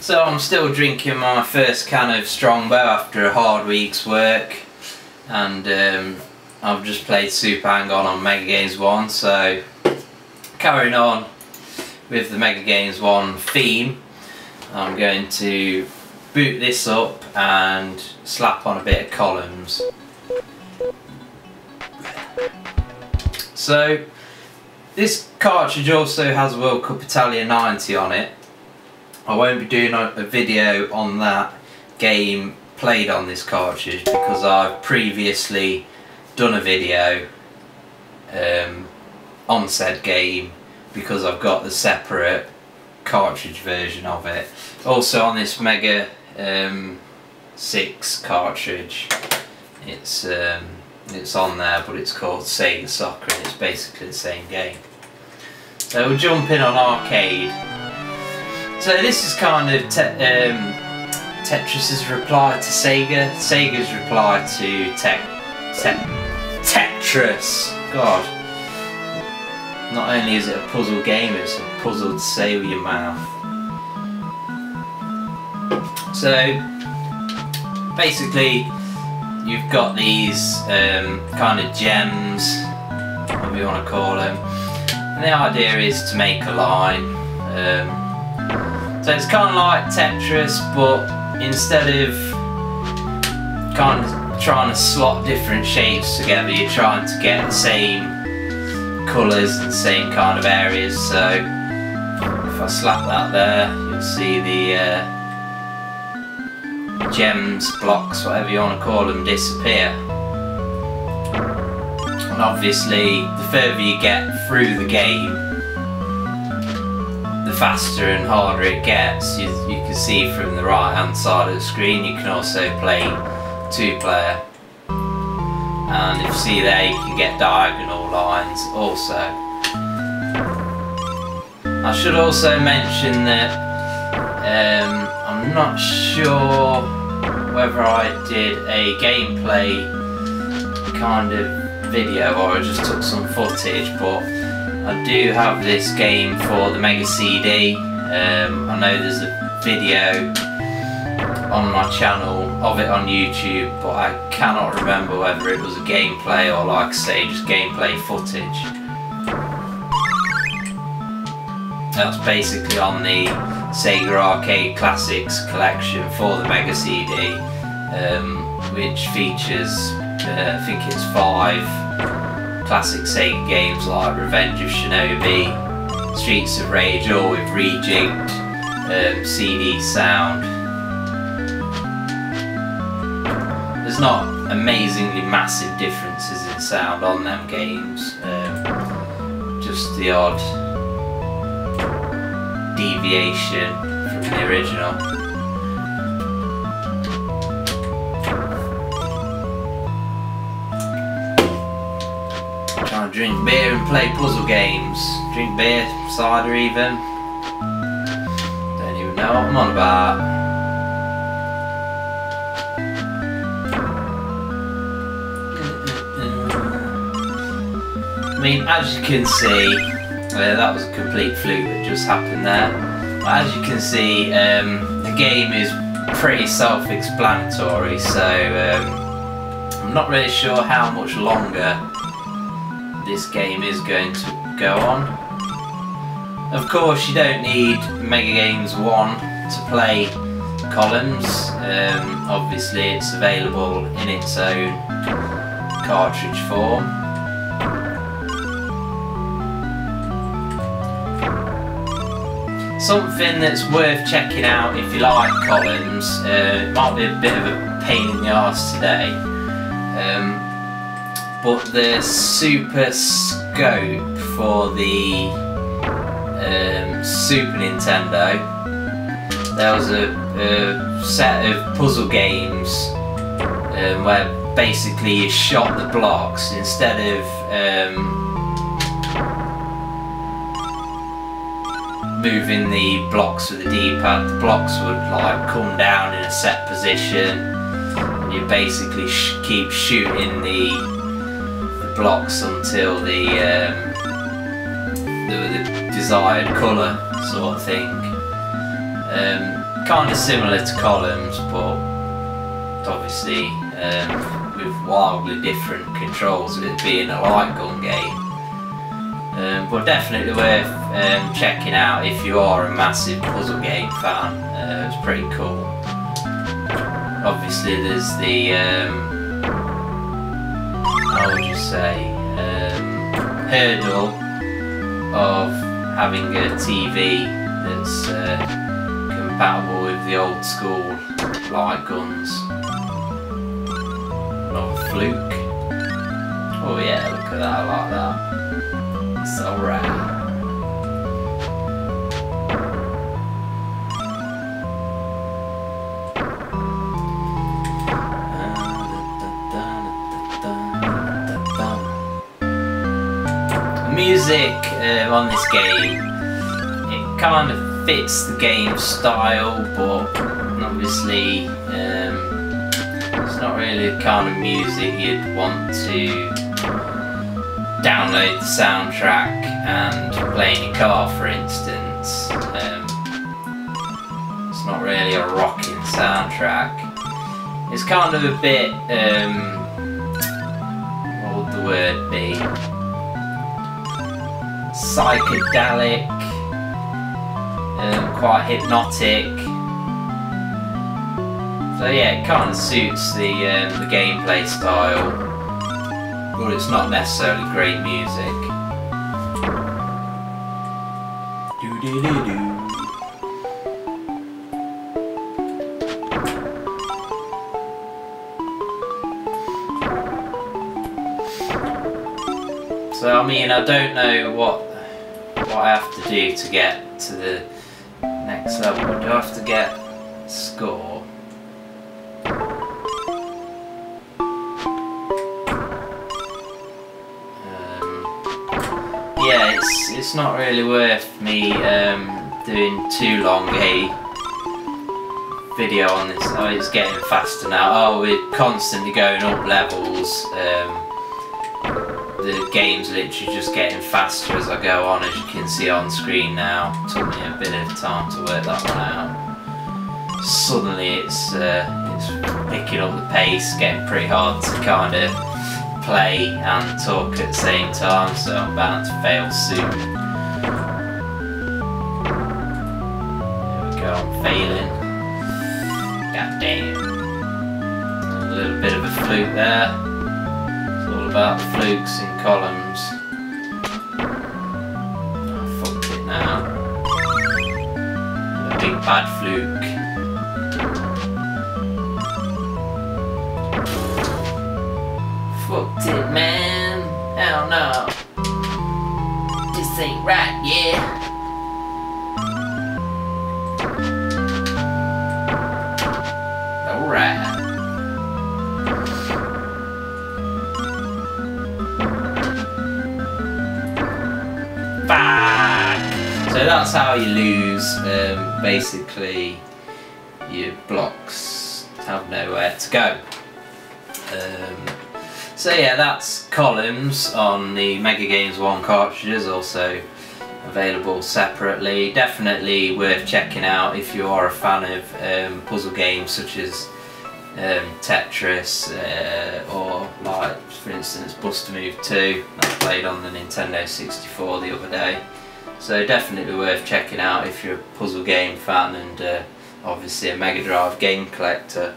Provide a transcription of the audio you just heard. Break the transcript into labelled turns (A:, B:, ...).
A: So I'm still drinking my first can of Strongbow after a hard week's work and um, I've just played Super Hang-On on Mega Games 1 so carrying on with the Mega Games 1 theme I'm going to boot this up and slap on a bit of columns. So this cartridge also has World Cup Italia 90 on it. I won't be doing a video on that game played on this cartridge because I've previously done a video um, on said game because I've got the separate cartridge version of it. Also on this Mega um, 6 cartridge it's um, it's on there but it's called Sega Soccer and it's basically the same game. So we'll jump in on arcade. So this is kind of te um, Tetris's reply to Sega, Sega's reply to te te Tetris. God. Not only is it a puzzle game, it's a puzzle to say with your mouth. So basically you've got these um, kind of gems, whatever you want to call them. And the idea is to make a line. Um, so it's kind of like Tetris, but instead of kind of trying to slot different shapes together, you're trying to get the same colours and same kind of areas. So if I slap that there, you'll see the uh, gems, blocks, whatever you want to call them, disappear. And obviously, the further you get through the game, faster and harder it gets. You, you can see from the right hand side of the screen, you can also play two player. And if you see there, you can get diagonal lines also. I should also mention that um, I'm not sure whether I did a gameplay kind of video or I just took some footage but I do have this game for the Mega CD um, I know there's a video on my channel of it on YouTube but I cannot remember whether it was a gameplay or like say just gameplay footage. That's basically on the Sega Arcade Classics collection for the Mega CD, um, which features, uh, I think it's five classic Sega games like Revenge of Shinobi, Streets of Rage, all with rejigged um, CD sound. There's not amazingly massive differences in sound on them games, um, just the odd deviation from the original. Drink beer and play puzzle games. Drink beer, cider even. Don't even know what I'm on about. I mean, as you can see, uh, that was a complete fluke that just happened there. But as you can see, um, the game is pretty self-explanatory, so um, I'm not really sure how much longer this game is going to go on. Of course, you don't need Mega Games 1 to play columns. Um, obviously, it's available in its own cartridge form. something that's worth checking out if you like columns. Uh, might be a bit of a pain in the arse today. Um, but the Super Scope for the um, Super Nintendo, there was a, a set of puzzle games um, where basically you shot the blocks instead of um, moving the blocks with the D-pad, the blocks would like come down in a set position and you basically sh keep shooting the, the, blocks until the, um, the, the desired colour sort of thing. Um, kind of similar to Columns, but obviously um, with wildly different controls, with it being a light gun game. Um, but definitely worth um, checking out if you are a massive puzzle game fan. Uh, it's pretty cool. Obviously, there's the um, how would you say um, hurdle of having a TV that's uh, compatible with the old school light guns. Not fluke. Oh yeah, look at that, I like that. It's alright. Music uh, on this game, it kind of fits the game style, but obviously um, it's not really the kind of music you'd want to download the soundtrack and play in your car, for instance. Um, it's not really a rocking soundtrack. It's kind of a bit, um, what would the word be? Psychedelic, um, quite hypnotic. So yeah, it kind of suits the um, the gameplay style, but it's not necessarily great music. Do do do do. So I mean, I don't know what what I have to do to get to the next level. Do I have to get score? Um, yeah, it's it's not really worth me um, doing too long a video on this. Oh, it's getting faster now. Oh, we're constantly going up levels. Um, the game's literally just getting faster as I go on, as you can see on screen now. Took me a bit of time to work that one out. Suddenly it's, uh, it's picking up the pace, getting pretty hard to kind of play and talk at the same time, so I'm bound to fail soon. There we go, I'm failing. God damn. A little bit of a fluke there about flukes and columns. I fucked it now. A big bad fluke. Fucked it, man. Hell no. This ain't right, that's how you lose. Um, basically, your blocks have nowhere to go. Um, so yeah, that's columns on the Mega Games 1 cartridges, also available separately. Definitely worth checking out if you are a fan of um, puzzle games such as um, Tetris uh, or like for instance Bust-a-Move 2 that I played on the Nintendo 64 the other day. So definitely worth checking out if you're a puzzle game fan and uh, obviously a Mega Drive game collector.